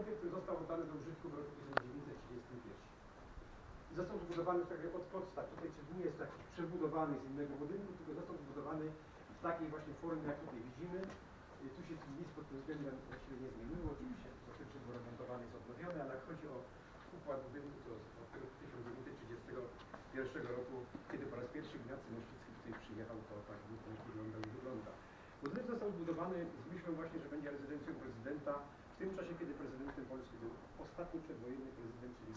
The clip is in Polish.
obiekt został oddany do użytku w roku 1931. I Został zbudowany tak jak od podstaw. Tutaj nie jest taki przebudowany z innego budynku, tylko został zbudowany w takiej właśnie formie, jak tutaj widzimy. I tu się nic pod tym względem właściwie nie zmieniło. Oczywiście troszeczkę było remontowane, jest odnowione, ale jak chodzi o układ budynku, to od tego 1931 roku, kiedy po raz pierwszy Ignacy Mościcki tutaj przyjechał, to tak wyglądał i wygląda. Budynek został zbudowany z myślą właśnie, że będzie rezydencją prezydenta w tym czasie, kiedy prezydentem Polski był ostatni przedwojenny prezydent, czyli